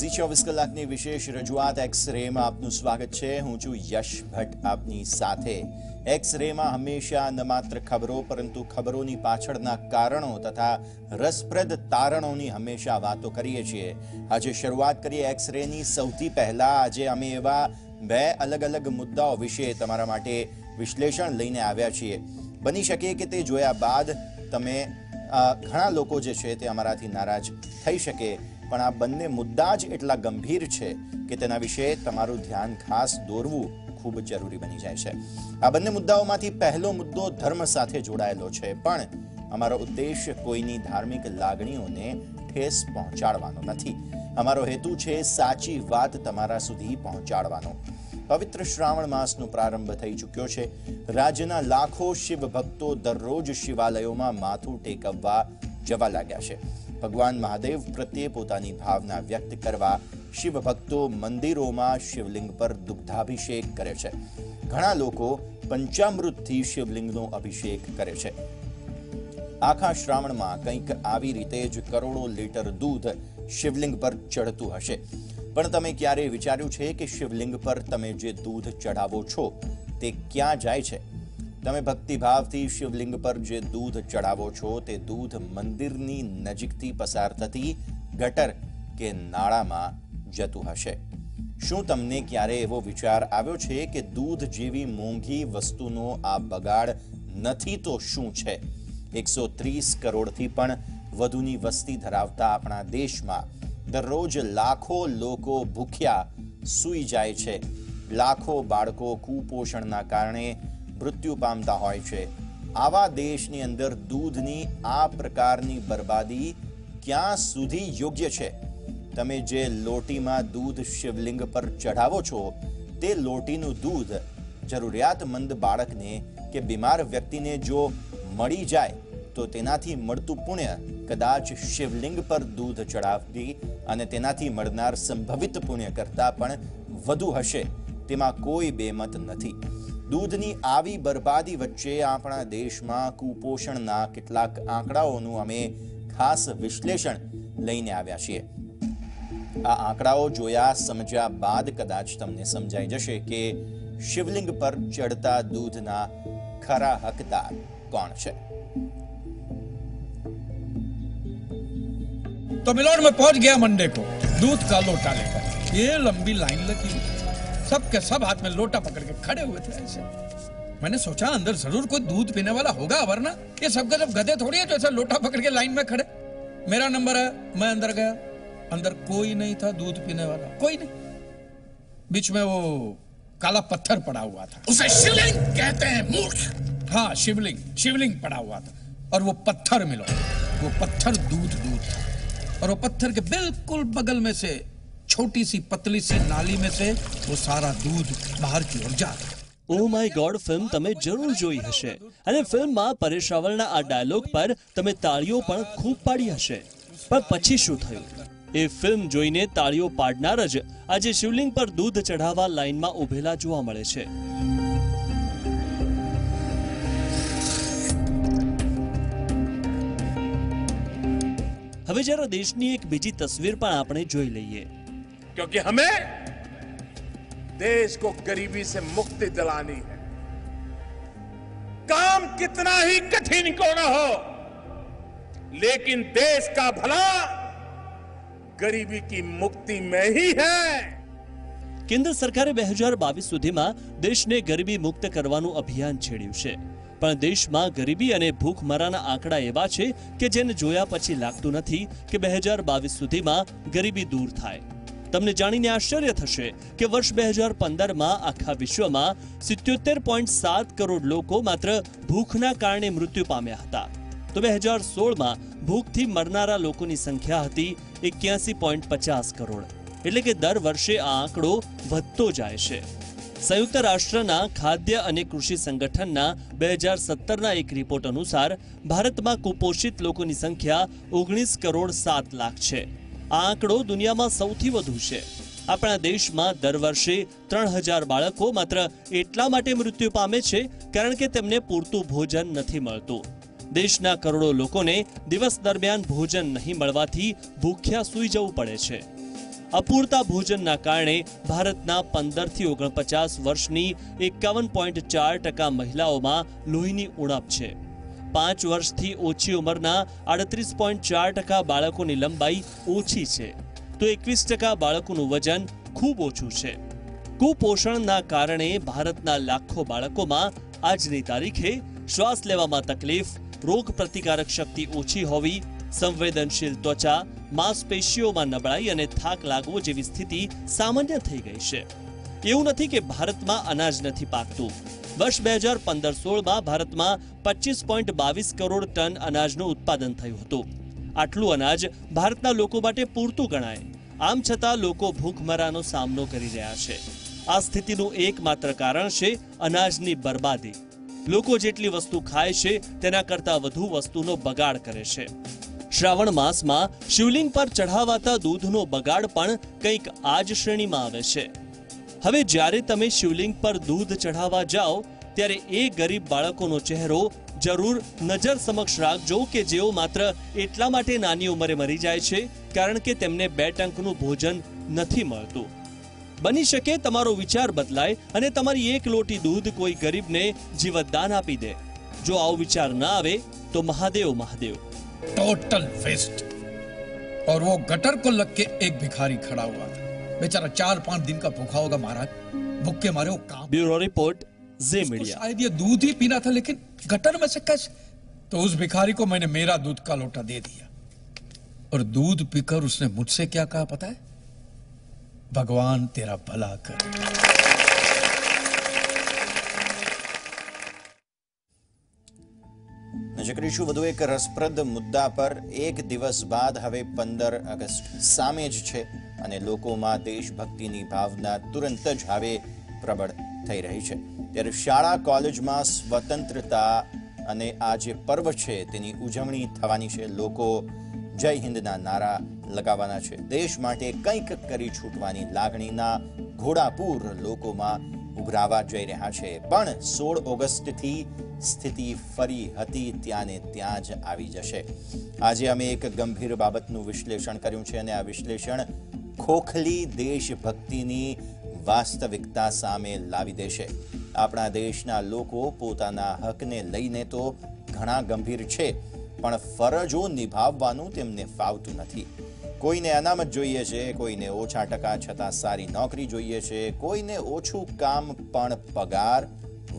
ઝી ચોવીસ કલાકની વિશેષ રજૂઆત એક્સ રેમાં આપનું સ્વાગત છે. હું છું યશ ભટ્ટ, આપની સાથે. એક્સ રેમાં હંમેશા ન માત્ર ખબરો, પરંતુ ખબરોની પાછળના કારણો તથા રસપ્રદ તારણોની હંમેશા વાતો કરીએ છીએ. આજે શરૂઆત કરીએ એક્સ રેની સૌથી પહેલા. આજે અમે એવા બે અલગ અલગ મુદ્દાઓ વિશે તમારા માટે વિશ્લેષણ લઈને આવ્યા છીએ. બની શકે કે તે જોયા બાદ તમે ઘણા લોકો જે છે તે અમારાથી નારાજ થઈ શકે. પણ આ બંને મુદ્દા જ એટલા ગંભીર છે કે તેના વિશે તમારું ધ્યાન ખાસ દોરવું ખૂબ જરૂરી બની જાય છે. આ બંને મુદ્દાઓમાંથી પહેલો મુદ્દો ધર્મ સાથે જોડાયેલો છે, પણ અમારો ઉદ્દેશ કોઈની ધાર્મિક લાગણીઓને ઠેસ પહોંચાડવાનો નથી. અમારો હેતુ છે સાચી વાત તમારા સુધી પહોંચાડવાનો. પવિત્ર શ્રાવણ માસનો પ્રારંભ થઈ ચૂક્યો છે. રાજ્યના લાખો શિવ ભક્તો દરરોજ શિવાલયોમાં માથું ટેકવવા જવા લાગ્યા છે. ભગવાન મહાદેવ પ્રત્યે પોતાની ભાવના વ્યક્ત કરવા શિવ ભક્તો મંદિરોમાં શિવલિંગ પર દુગ્ધાભિષેક કરે છે. ઘણા લોકો પંચામૃતથી શિવલિંગનો અભિષેક કરે છે. આખા શ્રાવણમાં કંઈક આવી રીતે જ કરોડો લીટર દૂધ શિવલિંગ પર ચડતું હશે. પણ તમે ક્યારે વિચાર્યું છે કે શિવલિંગ પર તમે જે દૂધ ચઢાવો છો, તે ક્યાં જાય છે? તમે ભક્તિભાવથી શિવલિંગ પર જે દૂધ ચડાવો છો, તે દૂધ મંદિરની નજીકથી પસાર થતી ગટર કે નાળામાં જતું હશે. શું તમને ક્યારે એવો વિચાર આવ્યો છે કે દૂધ જેવી મોંઘી વસ્તુનો આ બગાડ નથી તો શું છે? એકસો ત્રીસ કરોડથી પણ વધુની વસ્તી ધરાવતા આપણા દેશમાં દરરોજ લાખો લોકો ભૂખ્યા સૂઈ જાય છે. લાખો બાળકો કુપોષણના કારણે મૃત્યુ પામતા હોય છે. આવા દેશની અંદર દૂધની આ પ્રકારની બરબાદી ક્યાં સુધી યોગ્ય છે? તમે જે લોટીમાં દૂધ શિવલિંગ પર ચઢાવો છો, તે લોટીનું દૂધ જરૂરિયાતમંદ બાળકને કે બીમાર વ્યક્તિને જો મળી જાય, તો તેનાથી મળતું પુણ્ય કદાચ શિવલિંગ પર દૂધ ચઢાવતી અને તેનાથી મળનાર સંભવિત પુણ્ય કરતાં પણ વધુ હશે. તેમાં કોઈ બેમત નથી. દૂધની આવી બરબાદી વચ્ચે આપણા દેશમાં કુપોષણના કેટલાક આંકડાઓનું અમે ખાસ વિશ્લેષણ લઈને આવ્યા છીએ આ આંકડાઓ જોયા સમજ્યા બાદ કદાચ તમને સમજાઈ જશે કે શિવલિંગ પર ચડતા દૂધના ખરા હકદાર કોણ છે तो मिलोड में पहुंच गया मंडे को दूध का लोटा लेकर ये लंबी लाइन लगी सब के सब हाथ में लोटा पकड़ के खड़े हुए थे ऐसे। मैंने सोचा अंदर ज़रूर कोई दूध पीने वाला होगा वरना ये सब के सब गधे थोड़ी है जो ऐसा लोटा पकड़ के लाइन में खड़े। मेरा नंबर है मैं अंदर गया। अंदर कोई नहीं था दूध पीने वाला कोई नहीं। बीच में वो काला पत्थर पड़ा हुआ था। उसे शिवलिंग कहते हैं मूर्ख। हाँ शिवलिंग शिवलिंग पड़ा हुआ था। और वो पत्थर मिलो। वो पत्थर दूध दूध था। और वो पत्थर के बिल्कुल बगल में से छोटी सी पतली सी नाली में से वो सारा दूध बाहर की ओर जा रहा ઓ માય ગોડ ફિલ્મ તમે જરૂર જોઈ હશે અને ફિલ્મમાં પરેશ રાવલના આ ડાયલોગ પર તમે તાળીઓ પણ ખૂબ પાડી હશે પણ પછી શું થયું એ ફિલ્મ જોઈને તાળીઓ પાડનાર જ આજે શિવલિંગ પર દૂધ ચઢાવવા લાઈનમાં ઉભેલા જોવા મળે છે હવે જરા દેશની એક બીજી તસવીર પણ આપણે જોઈ લઈએ क्योंकि हमें देश को गरीबी से मुक्ति दिलानी है काम कितना ही कठिन क्यों न हो लेकिन देश का भला गरीबी की मुक्ति में ही है કેન્દ્ર સરકારે બે હજાર બાવીસ સુધીમાં દેશને ગરીબી મુક્ત કરવાનું અભિયાન છેડ્યું છે પણ દેશમાં ગરીબી અને ભૂખમરાના આંકડા એવા છે કે જેને જોયા પછી લાગતું નથી કે બે હજાર બાવીસ સુધીમાં ગરીબી દૂર થાય તમને જાણીને આશ્ચર્ય થશે કે વર્ષ બે હજાર પંદરમાં આખા વિશ્વમાં સિત્યોતેર પોઈન્ટ સાત કરોડ લોકો માત્ર ભૂખના કારણે મૃત્યુ પામ્યા હતા. તો બે હજાર સોળમાં ભૂખથી મરનારા લોકોની સંખ્યા હતી એક્યાસી પોઈન્ટ પચાસ કરોડ. એટલે કે દર વર્ષે આ આંકડો વધતો જાય છે. સંયુક્ત રાષ્ટ્રના ખાદ્ય અને કૃષિ સંગઠનના બે હજાર સત્તરના એક રિપોર્ટ અનુસાર ભારતમાં કુપોષિત લોકોની સંખ્યા ઓગણીસ કરોડ સાત લાખ છે. આ આંકડો દુનિયામાં સૌથી વધુ છે. આપણા દેશમાં દર વર્ષે ત્રણ હજાર બાળકો માત્ર એટલા માટે મૃત્યુ પામે છે કારણ કે તેમને પૂરતું ભોજન નથી મળતું. દેશના કરોડો લોકોને દિવસ દરમિયાન ભોજન નહીં મળવાથી ભૂખ્યા સૂઈ જવું પડે છે. અપૂરતા ભોજનના કારણે ભારતના પંદરથી ઓગણપચાસ વર્ષની એકાવન પોઈન્ટ ચાર ટકા મહિલાઓમાં લોહીની ઉણપ છે. પાંચ વર્ષથી ઓછી ઉંમરના આડત્રીસ પોઈન્ટ ચાર ટકા બાળકોની લંબાઈ ઓછી છે. તો એકવીસ ટકા બાળકોનું વજન ખૂબ ઓછું છે. કુપોષણના કારણે ભારતના લાખો બાળકોમાં આજની તારીખે શ્વાસ લેવામાં તકલીફ, રોગ પ્રતિકારક શક્તિ ઓછી હોવી, સંવેદનશીલ ત્વચા, માંસપેશીઓમાં નબળાઈ અને થાક લાગવો જેવી સ્થિતિ સામાન્ય થઈ ગઈ છે. એવું નથી કે ભારતમાં અનાજ નથી પાકતું. વર્ષ બે હજાર પંદર સોળમાં ભારતમાં પચીસ પોઈન્ટ બાવીસ કરોડ ટન અનાજનું ઉત્પાદન થયું હતું. આટલું અનાજ ભારતના લોકો માટે પૂરતું ગણાય. આમ છતાં લોકો ભૂખમરાનો સામનો કરી રહ્યા છે. આ સ્થિતિનું એકમાત્ર કારણ છે અનાજની બરબાદી. લોકો જેટલી વસ્તુ ખાય છે તેના કરતાં વધુ વસ્તુનો બગાડ કરે છે. શ્રાવણ માસમાં શિવલિંગ પર ચઢાવાતા દૂધનો બગાડ પણ કંઈક આ જ શ્રેણીમાં આવે છે. હવે જ્યારે તમે શિવલિંગ પર દૂધ ચઢાવવા જાઓ ત્યારે એ ગરીબ બાળકોનો ચહેરો જરૂર નજર સમક્ષ રાખજો કે જેઓ માત્ર એટલા માટે નાની ઉંમરે મરી જાય છે કારણ કે તેમને બે ટંકનું ભોજન નથી મળતું બની શકે તમારો વિચાર બદલાય અને તમારી એક લોટી દૂધ કોઈ ગરીબને જીવતદાન આપી દે જો આવો વિચાર ના આવે તો મહાદેવ મહાદેવ टोटल वेस्ट और वो गटर को लग के एक भिखारी खड़ा हुआ था बेचारा चार पाँच दिन का भूखा होगा महाराज। भूखे मारे वो काम ब्यूरो रिपोर्ट जे मीडिया शायद ये दूध ही पीना था लेकिन गटर में से कैसे तो उस भिखारी को मैंने मेरा दूध का लोटा दे दिया। और दूध पीकर उसने मुझसे क्या कहा पता है? भगवान तेरा भला कर। કરીશું વધુ એક રસપ્રદ મુદ્દા પર. એક દિવસ બાદ હવે પંદર ઓગસ્ટ સામે જ છે અને લોકોમાં દેશભક્તિની ભાવના તુરંત જ હવે પ્રબળ થઈ રહી છે. ત્યારે શાળા, કોલેજમાં સ્વતંત્રતા અને આ જે પર્વ છે તેની ઉજવણી થવાની છે. લોકો જય હિન્દના નારા લગાવવાના છે. દેશ માટે કંઈક કરી છૂટવાની લાગણીના ઘોડાપૂર લોકોમાં ઉભરાવા જઈ રહ્યા છે. પણ સોળ ઓગસ્ટથી સ્થિતિ ફરી હતી ત્યાં ત્યાં જ આવી જશે. આજે અમે એક ગંભીર બાબતનું વિશ્લેષણ કર્યું છે અને આ વિશ્લેષણ ખોખલી દેશભક્તિની વાસ્તવિકતા સામે લાવી દેશે. આપણા દેશના લોકો પોતાના હકને લઈને તો ઘણા ગંભીર છે, પણ ફરજો નિભાવવાનું તેમને ફાવતું નથી. કોઈને અનામત જોઈએ છે, કોઈને ઓછા ટકા છતાં સારી નોકરી જોઈએ છે, કોઈને ઓછું કામ પણ પગાર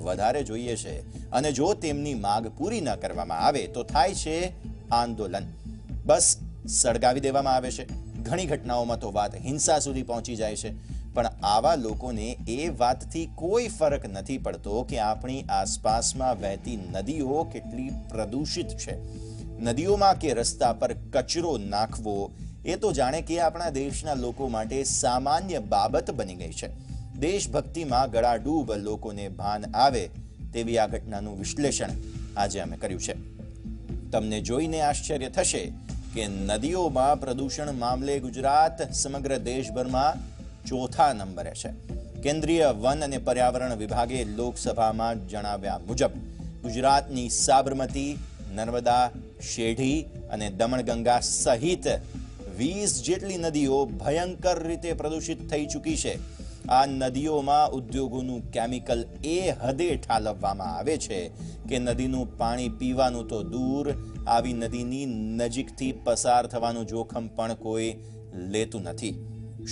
વધારે જોઈએ છે. અને જો તેમની માગ પૂરી ન કરવામાં આવે તો થાય છે આંદોલન. બસ સળગાવી દેવામાં આવે છે. ઘણી ઘટનાઓમાં તો વાત હિંસા સુધી પહોંચી જાય છે. પણ આવા લોકોને એ વાતથી કોઈ ફરક નથી પડતો કે આપણી આસપાસમાં વહેતી નદીઓ કેટલી પ્રદૂષિત છે. નદીઓમાં કે રસ્તા પર કચરો નાખવો એ તો જાણે કે આપણા દેશના લોકો માટે સામાન્ય બાબત બની ગઈ છે. દેશભક્તિમાં ગળાડૂબ લોકોને ભાન આવે તેવી આ ઘટનાનું વિશ્લેષણ આજે અમે કર્યું છે. તમને જોઈને આશ્ચર્ય થશે કે નદીઓમાં પ્રદૂષણ મામલે ગુજરાત સમગ્ર દેશભરમાં ચોથા નંબરે છે. કેન્દ્રીય વન અને પર્યાવરણ વિભાગે લોકસભામાં જણાવ્યા મુજબ, ગુજરાતની સાબરમતી, નર્મદા, શેઢી અને દમણગંગા સહિત વીસ જેટલી નદીઓ ભયંકર રીતે પ્રદૂષિત થઈ ચૂકી છે. આ નદીઓમાં ઉદ્યોગોનું કેમિકલ એ હદે ઠાલવવામાં આવે છે કે નદીનું પાણી પીવાનું તો દૂર, આવી નદીની નજીકથી પસાર થવાનું જોખમ પણ કોઈ લેતું નથી.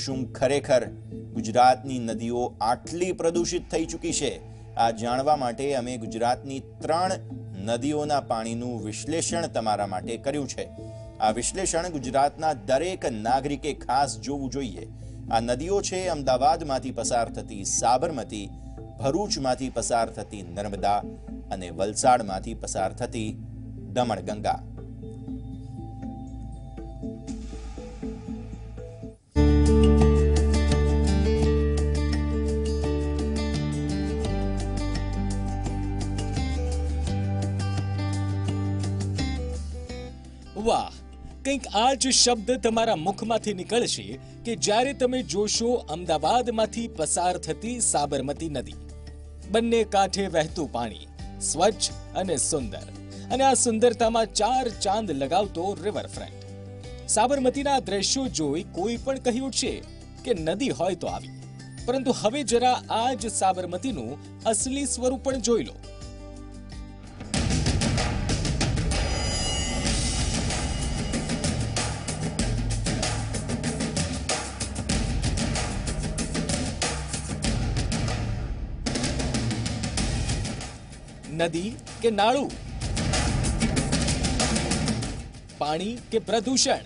શું ખરેખર ગુજરાતની નદીઓ આટલી પ્રદૂષિત થઈ ચૂકી છે? આ જાણવા માટે અમે ગુજરાતની ત્રણ નદીઓના પાણીનું વિશ્લેષણ તમારા માટે કર્યું છે. આ વિશ્લેષણ ગુજરાતના દરેક નાગરિકે ખાસ જોવું જોઈએ. આ નદીઓ છે અમદાવાદમાંથી પસાર થતી સાબરમતી, ભરૂચમાંથી પસાર થતી નર્મદા અને વલસાડમાંથી પસાર થતી દમણગંગા. વાહ કંઈક આ જ શબ્દ તમારા મુખમાંથી નીકળશે કે જ્યારે તમે જોશો અમદાવાદમાંથી પસાર થતી સાબરમતી નદી. બંને કાંઠે વહેતું પાણી, સ્વચ્છ અને સુંદર. અને આ સુંદરતામાં ચાર ચાંદ લગાવતો રિવરફ્રન્ટ સાબરમતીના દ્રશ્યો જોઈ કોઈ પણ કહી ઉઠશે કે નદી હોય તો આવી. પરંતુ હવે જરા આ જ સાબરમતીનું અસલી સ્વરૂપ પણ જોઈ લો. નદી કે નાળું? પાણી કે પ્રદૂષણ?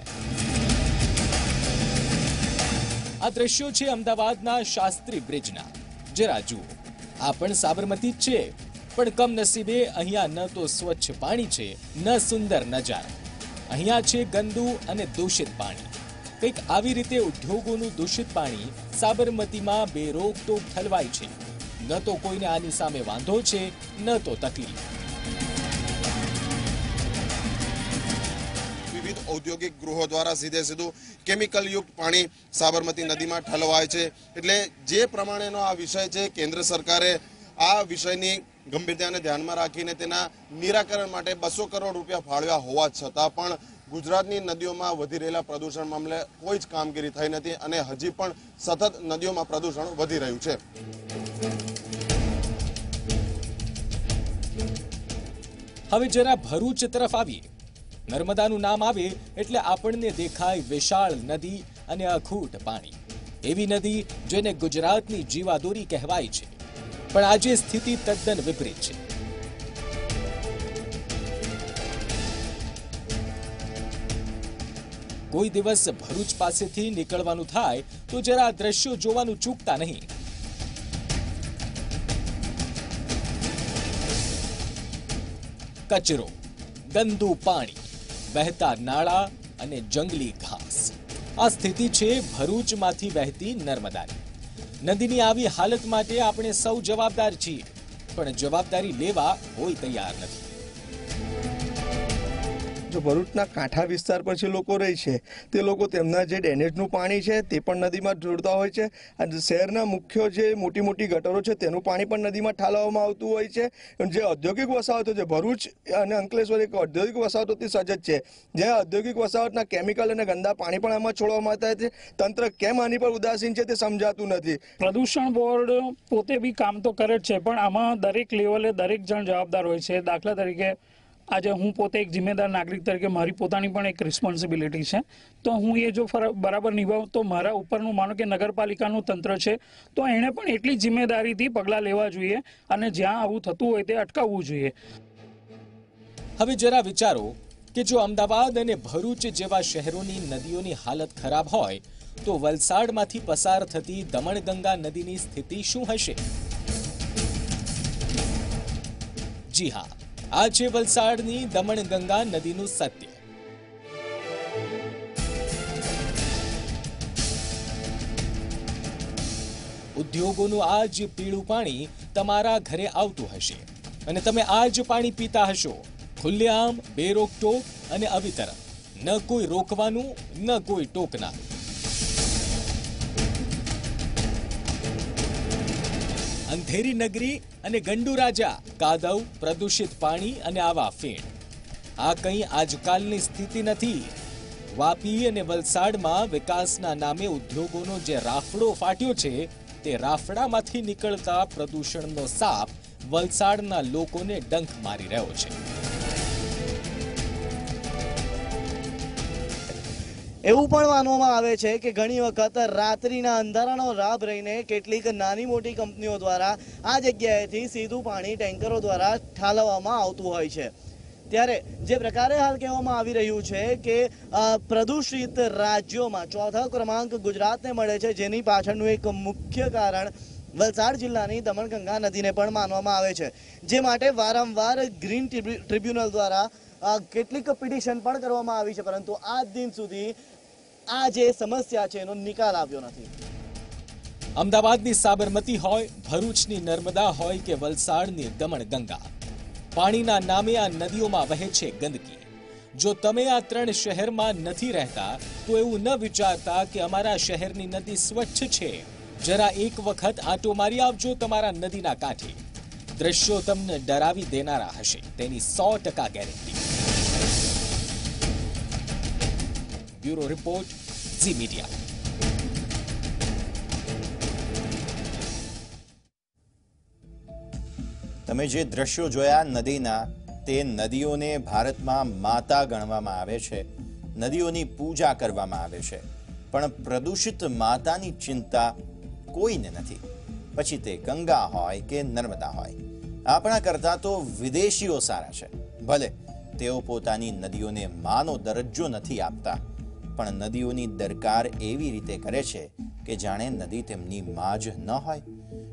આ દ્રશ્યો છે અમદાવાદના શાસ્ત્રી બ્રિજના. જરા જુઓ આ પણ સાબરમતી જ છે. પણ કમનસીબે અહીંયા ન તો સ્વચ્છ પાણી છે, ન સુંદર નજારા. અહીંયા છે ગંદુ અને દૂષિત પાણી. કંઈક આવી રીતે ઉદ્યોગોનું દૂષિત પાણી સાબરમતીમાં બેરોકટોક ઠલવાય છે. ન તો કોઈને આની સામે વાંધો છે, ન તો તકલીફ. વિવિધ ઔદ્યોગિક ગૃહો દ્વારા સીધે સીધું કેમિકલ યુક્ત પાણી સાબરમતી નદીમાં ઠલવાય છે. એટલે જે પ્રમાણેનો આ વિષય છે, કેન્દ્ર સરકારે આ વિષયની ગંભીરતાને ધ્યાનમાં રાખીને તેના નિરાકરણ માટે બસો કરોડ રૂપિયા ફાળવ્યા હોવા છતાં પણ ગુજરાતની નદીઓમાં વધી રહેલા પ્રદૂષણ મામલે કોઈ જ કામગીરી થઈ નથી અને હજી પણ સતત નદીઓમાં પ્રદૂષણ વધી રહ્યું છે. હવે જરા ભરૂચ તરફ આવીએ. નર્મદાનું નામ આવે એટલે આપણને દેખાય વિશાળ નદી અને અખૂટ પાણી. એવી નદી જેને ગુજરાતની જીવાદોરી કહેવાય છે. પણ આજે સ્થિતિ તદ્દન વિપરીત છે. કોઈ દિવસ ભરૂચ પાસેથી નીકળવાનું થાય તો જરા દ્રશ્યો જોવાનું ચૂકતા નહીં. કચરો, ગંદુ પાણી, વહેતા નાળા અને જંગલી ઘાસ. આ સ્થિતિ છે ભરૂચમાંથી વહેતી નર્મદાની. નદીની આવી હાલત માટે આપણે સૌ જવાબદાર છીએ, પણ જવાબદારી લેવા કોઈ તૈયાર નથી. જો ભરૂચના કાંઠા વિસ્તાર પર જે લોકો રહે છે, તે લોકો તેમના જે ડેનેજનું પાણી છે તે પણ નદીમાં જોડતા હોય છે. અને શહેરના મુખ્ય જે મોટી મોટી ગટરો છે તેનું પાણી પણ નદીમાં ઠાલવવામાં આવતું હોય છે. જે ઔદ્યોગિક વસાહતો છે, ભરૂચ અને અંકલેશ્વર એક ઔદ્યોગિક વસાહતોથી સજ્જ છે. જ્યાં ઔદ્યોગિક વસાહતના કેમિકલ અને ગંદા પાણી પણ આમાં છોડવામાં આવતા છે. તંત્ર કેમ આની પર ઉદાસીન છે તે સમજાતું નથી. પ્રદૂષણ બોર્ડ પોતે બી કામ તો કરે જ છે, પણ આમાં દરેક લેવલે દરેક જણ જવાબદાર હોય છે. દાખલા તરીકે આજે હું પોતે એક જિમ્મેદાર નાગરિક તરીકે મારી પોતાની પણ એક રિસ્પોન્સિબિલિટી છે. તો હું એ જો બરાબર નિભાવું, તો મારા ઉપરનું, માનો કે નગરપાલિકાનું તંત્ર છે, તો એણે પણ એટલી જિમ્મેદારીથી પગલાં લેવા જોઈએ અને જ્યાં આવું થતું હોય તે અટકાવવું જોઈએ. હવે જરા વિચારો કે જો અમદાવાદ અને ભરૂચ જેવા શહેરોની નદીઓની હાલત ખરાબ હોય, તો વલસાડમાંથી પસાર થતી દમણગંગા નદીની સ્થિતિ શું હશે? જી હા. આ છે વલસાડની દમણગંગા નદીનું સત્ય. ઉદ્યોગોનું આ જ પીળું પાણી તમારા ઘરે આવતું હશે અને તમે આ જ પાણી પીતા હશો. ખુલ્લેઆમ, બેરોકટોક અને અવિતરણ ન કોઈ રોકવાનું, ન કોઈ ટોકનાર અંધેરી નગરી અને ગંડુ રાજા, કાદવ, પ્રદૂષિત પાણી અને આવા ફેણ. આ કંઈ આજકાલની સ્થિતિ નથી. વાપી અને વલસાડમાં વિકાસના નામે ઉદ્યોગોનો જે રાફડો ફાટ્યો છે, તે રાફડામાંથી નીકળતા પ્રદૂષણનો સાપ વલસાડના લોકોને ડંખ મારી રહ્યો છે. એવું પણ માનવામાં આવે છે કે ઘણી વખત રાત્રિના અંધારાનો લાભ રહીને કેટલીક નાની મોટી કંપનીઓ દ્વારા આ જગ્યાએથી સીધું પાણી ટેન્કરો દ્વારા ઠાલવવામાં આવતું હોય છે. ત્યારે જે પ્રકારે હાલ કહેવામાં આવી રહ્યું છે કે પ્રદૂષિત રાજ્યોમાં ચોથા ક્રમાંક ગુજરાતને મળે છે, જેની પાછળનું એક મુખ્ય કારણ વલસાડ જિલ્લાની દમણગંગા નદીને પણ માનવામાં આવે છે. જે માટે વારંવાર ગ્રીન ટ્રિબ્યુનલ દ્વારા કેટલીક પિટિશન પણ કરવામાં આવી છે. પરંતુ આજ દિન સુધી આ જે સમસ્યા છે, એનો નિકાલ આવ્યો નથી. અમદાવાદની સાબરમતી હોય, ભરૂચની નર્મદા હોય કે વલસાડની દમણગંગા. પાણીના નામે આ નદીઓમાં વહે છે ગંદકી. જો તમે આ ત્રણ શહેરમાં નથી રહેતા, તો એવું ન વિચારતા કે અમારા શહેરની નદી સ્વચ્છ છે. જરા એક વખત આંટો મારી આવજો તમારા નદીના કાંઠે. દ્રશ્યો તમને ડરાવી દેનારા હશે. તેની સો ટકા guarantee. Bureau report Zee media તમે જે દ્રશ્યો જોયા નદીના, તે નદીઓને ભારતમાં માતા ગણવામાં આવે છે. નદીઓની પૂજા કરવામાં આવે છે. પણ પ્રદૂષિત માતાની ચિંતા કોઈને નથી. પછી તે ગંગા હોય કે નર્મદા હોય. આપણા કરતા તો વિદેશીઓ સારા છે. ભલે, તેઓ પોતાની નદીઓને માનો દરજ્જો નથી આપતા. પણ નદીઓની દરકાર એવી રીતે કરે છે કે જાણે નદી તેમની માં જ ન હોય.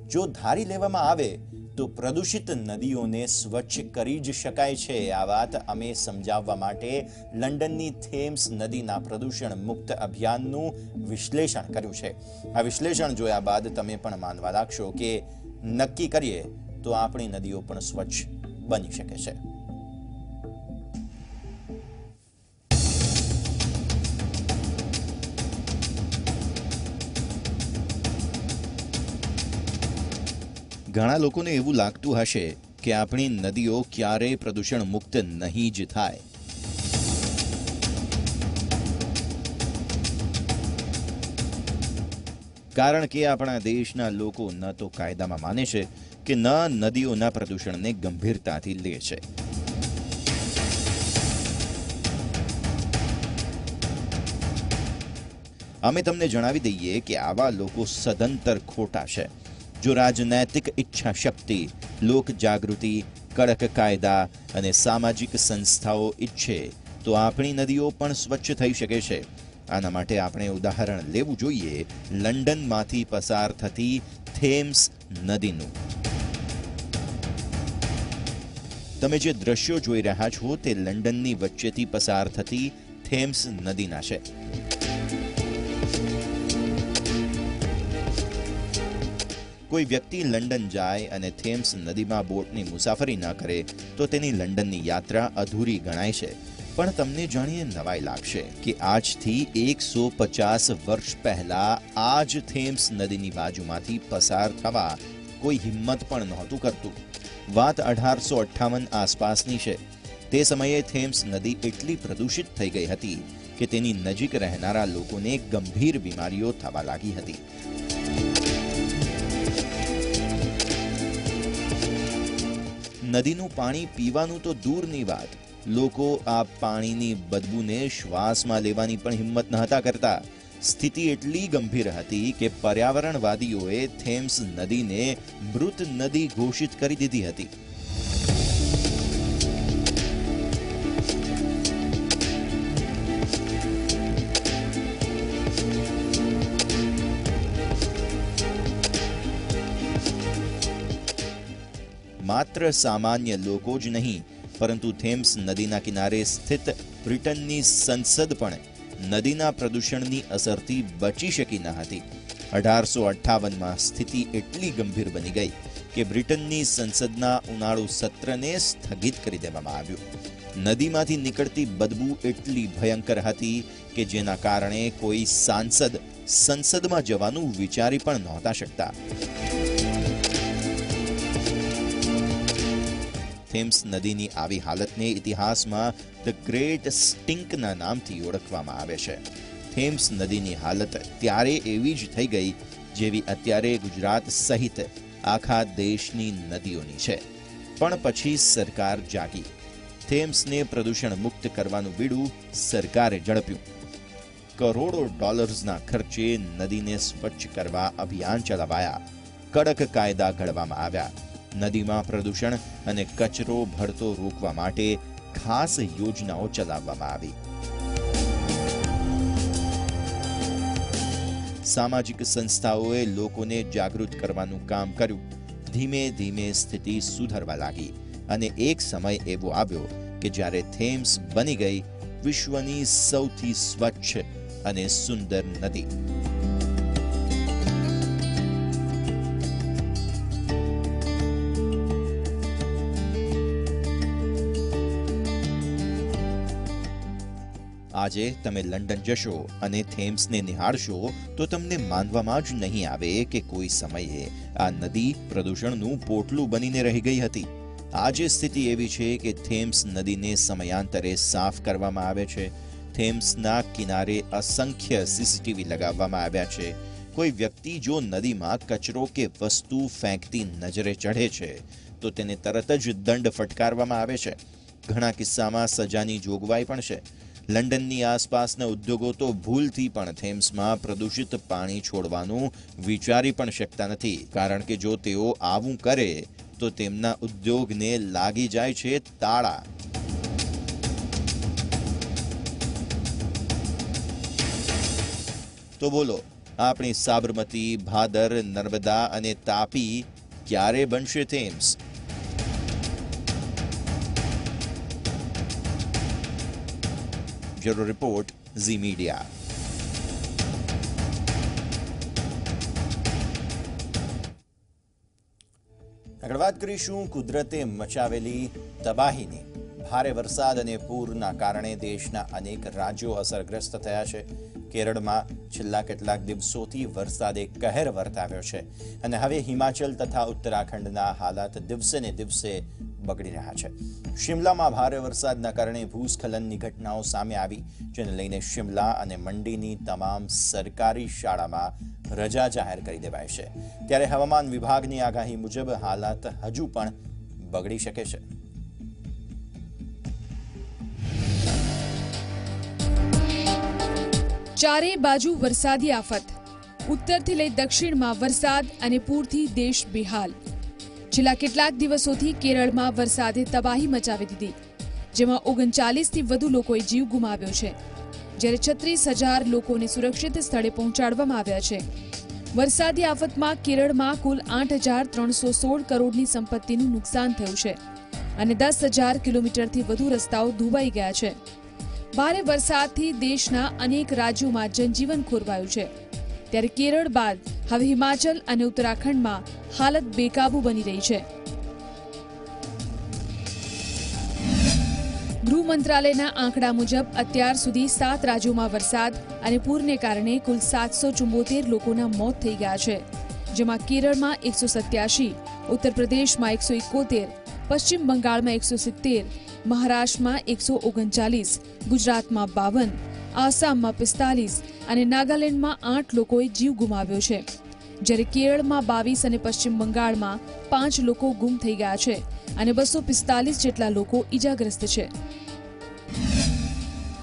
જો ધારી લેવામાં આવે, તો પ્રદૂષિત નદીઓને સ્વચ્છ કરી જ શકાય છે. આ વાત અમે સમજાવવા માટે લંડનની થેમ્સ નદીના પ્રદૂષણ મુક્ત અભિયાનનું વિશ્લેષણ કર્યું છે. આ વિશ્લેષણ જોયા બાદ તમે પણ માનવા લાગશો કે નક્કી કરીએ તો આપણી નદીઓ પણ સ્વચ્છ બની શકે છે. ઘણા લોકોને એવું લાગતું હશે કે આપણી નદીઓ ક્યારેય પ્રદૂષણ મુક્ત નહીં જ થાય. કારણ કે આપણા દેશના લોકો ન તો કાયદામાં માને છે કે ન નદીઓના પ્રદૂષણને ગંભીરતાથી લે છે. અમે તમને જણાવી દઈએ કે આવા લોકો સદંતર ખોટા છે. જો રાજનૈતિક ઈચ્છા શક્તિ લોક જાગૃતિ કડક કાયદા અને સામાજિક સંસ્થાઓ ઈચ્છે, તો આપણી નદીઓ પણ સ્વચ્છ થઈ શકે છે. આના માટે આપણે ઉદાહરણ લેવું જોઈએ લંડનમાંથી પસાર થતી થેમ્સ નદીનું. તમે જે દ્રશ્યો જોઈ રહ્યા છો તે લંડનની વચ્ચેથી પસાર થતી થેમ્સ નદીના છે. કોઈ વ્યક્તિ લંડન જાય અને થેમ્સ નદીમાં બોટની મુસાફરી ન કરે, તો તેની લંડનની યાત્રા અધૂરી ગણાય છે. પણ તમને જાણીએ નવાઈ લાગશે કે આજથી એકસો પચાસ વર્ષ પહેલા આ જ થેમ્સ નદીની બાજુમાંથી પસાર થવા કોઈ હિંમત પણ નહોતું કરતું. વાત અઢારસો અઠ્ઠાવન આસપાસની છે. તે સમયે થેમ્સ નદી એટલી પ્રદૂષિત થઈ ગઈ હતી કે તેની નજીક રહેનારા લોકોને ગંભીર બીમારીઓ થવા લાગી હતી. નદીનું પાણી પીવાનું તો દૂરની વાત. લોકો આ પાણીની બદબૂને શ્વાસમાં લેવાની પણ હિંમત નહોતા કરતા. સ્થિતિ એટલી ગંભીર હતી કે પર્યાવરણવાદીઓએ થેમ્સ નદીને મૃત નદી ઘોષિત કરી દીધી હતી. માત્ર સામાન્ય લોકો જ નહીં, પરંતુ થેમ્સ નદીના કિનારે સ્થિત બ્રિટનની સંસદ પણ નદીના પ્રદૂષણની અસરથી બચી શકી ન હતી. અઢારસો અઠ્ઠાવનમાં સ્થિતિ એટલી ગંભીર બની ગઈ કે બ્રિટનની સંસદના ઉનાળુ સત્રને સ્થગિત કરી દેવામાં આવ્યું. નદીમાંથી નીકળતી બદબુ એટલી ભયંકર હતી કે જેના કારણે કોઈ સાંસદ સંસદમાં જવાનું વિચારી પણ નહોતા શકતા. થેમ્સ નદીની આવી હાલતને ઇતિહાસમાં ધ ગ્રેટ સ્ટિંકના નામથી ઓળખવામાં આવે છે. થેમ્સ નદીની હાલત ત્યારે એવી જ થઈ ગઈ જેવી અત્યારે ગુજરાત સહિત આખા દેશની નદીઓની છે. પણ પછી સરકાર જાગી. થેમ્સને પ્રદૂષણ મુક્ત કરવાનું બીડું સરકારે ઝડપ્યું. કરોડો ડોલર્સના ખર્ચે નદીને સ્વચ્છ કરવા અભિયાન ચલાવાયા. કડક કાયદા ઘડવામાં આવ્યા. નદીમાં પ્રદૂષણ અને કચરો ભરતો રોકવા માટે ખાસ યોજનાઓ ચલાવવામાં આવી. સામાજિક સંસ્થાઓએ લોકોને જાગૃત કરવાનું કામ કર્યું. ધીમે ધીમે સ્થિતિ સુધરવા લાગી અને એક સમય એવો આવ્યો કે જ્યારે થેમ્સ બની ગઈ, વિશ્વની સૌથી સ્વચ્છ અને સુંદર નદી. આજે તમે લંડન જશો અને થેમ્સને નિહાળશો, તો તમને માનવામાં જ નહીં આવે કે કોઈ સમયે આ નદી પ્રદૂષણનું પોટલું બનીને રહી ગઈ હતી. આજે સ્થિતિ એવી છે કે થેમ્સ નદીને સમયાંતરે સાફ કરવામાં આવે છે, થેમ્સના કિનારે અસંખ્ય સીસીટીવી લગાવવામાં આવ્યા છે. કોઈ વ્યક્તિ જો નદીમાં કચરો કે વસ્તુ ફેંકતી નજરે ચઢે છે, તો તેને તરત જ દંડ ફટકારવામાં આવે છે. ઘણા કિસ્સામાં સજાની જોગવાઈ પણ છે. લંડનની આસપાસના ઉદ્યોગો તો ભૂલથી પણ થેમ્સમાં પ્રદૂષિત પાણી છોડવાનું વિચારી પણ શકતા નથી. કારણ કે જો તેઓ આવું કરે, તો તેમના ઉદ્યોગને લાગી જાય છે તાળા. તો બોલો, આપણી સાબરમતી, ભાદર, નર્મદા અને તાપી ક્યારે બનશે Thames? Bureau report Zee media આગળ વાત કરીશું કુદરતે મચાવેલી તબાહીની. ભારે વરસાદ અને પૂરના કારણે દેશના અનેક રાજ્યો અસરગ્રસ્ત થયા છે. કેરળમાં છેલ્લા કેટલાક દિવસોથી વરસાદે કહેર વર્તાવ્યો છે. અને હવે હિમાચલ તથા ઉત્તરાખંડના હાલાત દિવસે ને દિવસે બગડી રહ્યા છે. શિમલામાં ભારે વરસાદના કારણે ભૂસ્ખલનની ઘટનાઓ સામે આવી, જેને લઈને શિમલા અને મંડીની તમામ સરકારી શાળામાં રજા જાહેર કરી દેવાય છે. ત્યારે હવામાન વિભાગની આગાહી મુજબ હાલાત હજુ પણ બગડી શકે છે. ચારે બાજુ વરસાદી આફત. ઉત્તરથી લઈ દક્ષિણમાં વરસાદ અને પૂરથી દેશ બેહાલ. છેલ્લા કેટલાક દિવસોથી કેરળમાં વરસાદે તબાહી મચાવી દીધી, જેમાં ઓગણચાલીસથી વધુ લોકોએ જીવ ગુમાવ્યો છે. જ્યારે છત્રીસ હજાર લોકોને સુરક્ષિત સ્થળે પહોંચાડવામાં આવ્યા છે. વરસાદી આફતમાં કેરળમાં કુલ આઠ હજાર ત્રણસો સોળ કરોડની સંપત્તિનું નુકસાન થયું છે અને દસ હજાર કિલોમીટરથી વધુ રસ્તાઓ ધોવાઈ ગયા છે. ભારે વરસાદથી દેશના અનેક રાજ્યોમાં જનજીવન ખોરવાયું છે. ત્યારે કેરળ બાદ હવે હિમાચલ અને ઉત્તરાખંડમાં હાલત બેકાબુ બની રહી છે. ગૃહ મંત્રાલયના આંકડા મુજબ અત્યાર સુધી સાત રાજ્યોમાં વરસાદ અને પૂરને કારણે કુલ સાતસો ચુંબોતેર લોકોના મોત થઈ ગયા છે, જેમાં કેરળમાં એકસો સત્યાસી ઉત્તર પ્રદેશમાં એકસો એકોતેર, પશ્ચિમ બંગાળમાં એકસો સિત્તેર, મહારાષ્ટ્રમાં એકસો ઓગણચાલીસ, ગુજરાતમાં બાવન, આસામમાં પિસ્તાલીસ અને નાગાલેન્ડમાં આઠ લોકોએ જીવ ગુમાવ્યો છે. જ્યારે કેરળમાં બાવીસ અને પશ્ચિમ બંગાળમાં પાંચ લોકો ગુમ થઈ ગયા છે અને બસો પિસ્તાલીસ જેટલા લોકો ઈજાગ્રસ્ત છે.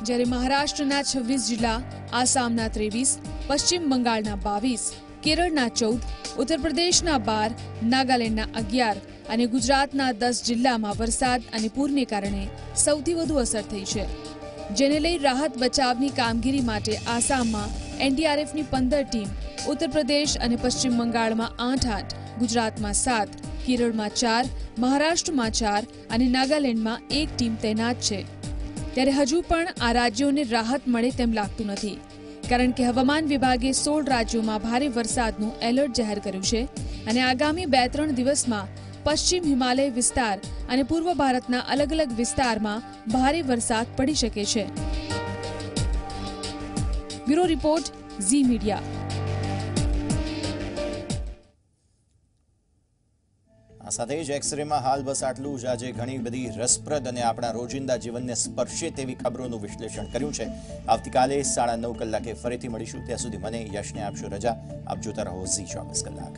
જ્યારે મહારાષ્ટ્રના છવ્વીસ જિલ્લા, આસામના ત્રેવીસ, પશ્ચિમ બંગાળના બાવીસ, કેરળના ચૌદ ઉત્તર પ્રદેશના બાર, નાગાલેન્ડના અગિયાર અને ગુજરાતના દસ જિલ્લામાં વરસાદ અને પૂરને કારણે સૌથી વધુ અસર થઈ છે. જેને લઈ રાહત બચાવની કામગીરી માટે આસામમાં એનડીઆરએફની પંદર ટીમ ઉત્તર પ્રદેશ અને પશ્ચિમ બંગાળમાં આઠ આઠ, ગુજરાતમાં સાત, કેરળમાં ચાર, મહારાષ્ટ્રમાં ચાર અને નાગાલેન્ડમાં એક ટીમ તૈનાત છે. ત્યારે હજુ પણ આ રાજ્યોને રાહત મળે તેમ લાગતું નથી. કારણ કે હવામાન વિભાગે સોળ રાજ્યોમાં ભારે વરસાદનું એલર્ટ જાહેર કર્યું છે અને આગામી બે ત્રણ દિવસમાં પશ્ચિમ હિમાલય વિસ્તાર અને પૂર્વ ભારતના અલગ અલગ વિસ્તારમાં ભારે વરસાદ પડી શકે છે. Bureau report Zee media. આ સાથે જ એક્સરેમાં હાલ બસ આટલું જ. આજે ઘણી બધી રસપ્રદ અને આપણા રોજિંદા જીવનને સ્પર્શે તેવી ખબરોનું વિશ્લેષણ કર્યું છે. આવતીકાલે સાડા નવ કલાકે ફરીથી મળીશું. ત્યાં સુધી મને યશને આપશો રજા. આપ જોતા રહો ઝી ચોવીસ કલાક.